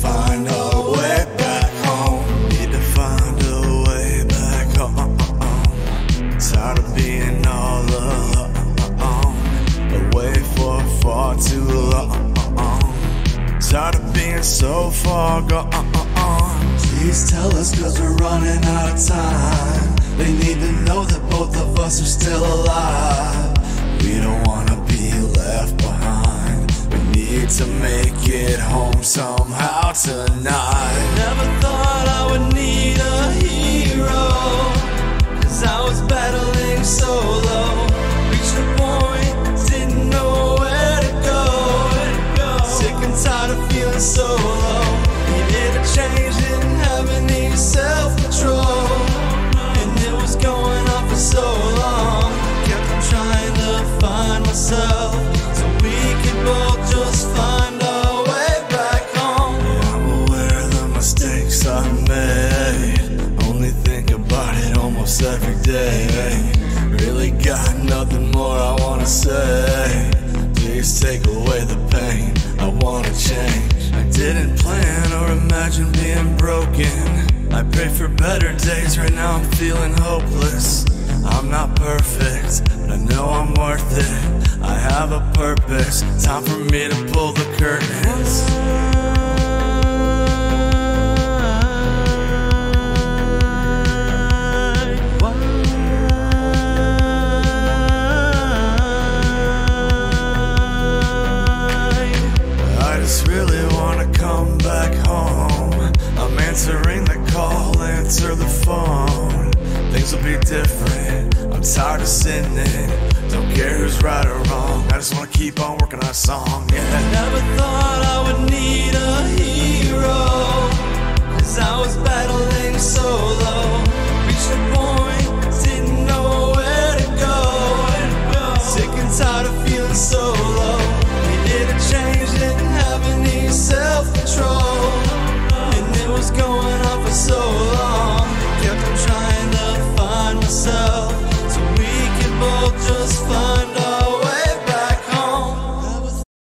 find our way back home. Need to find a way back home. Tired of being all alone, away for far too long. Tired of being so far gone. Please tell us, cause we're running out of time. They need to know that both of us are still alive. We don't wanna be left behind. We need to make it home somehow tonight. Never thought I would need a hero. Cause I was battling solo. Reached a point, didn't know where to go. Sick and tired of feeling so almost every day. Really got nothing more I wanna say. Please take away the pain. I wanna change. I didn't plan or imagine being broken. I pray for better days. Right now I'm feeling hopeless. I'm not perfect, but I know I'm worth it. I have a purpose. Time for me to pull the answering the call, answer the phone. Things will be different. I'm tired of sinning. Don't care who's right or wrong. I just wanna keep on working our song. Yeah. I never thought I would need a hero. Cause I was battling solo. Reached a point, didn't know where to go. Sick and tired of feeling so solo. Needed a change, didn't have any self control. people just find out.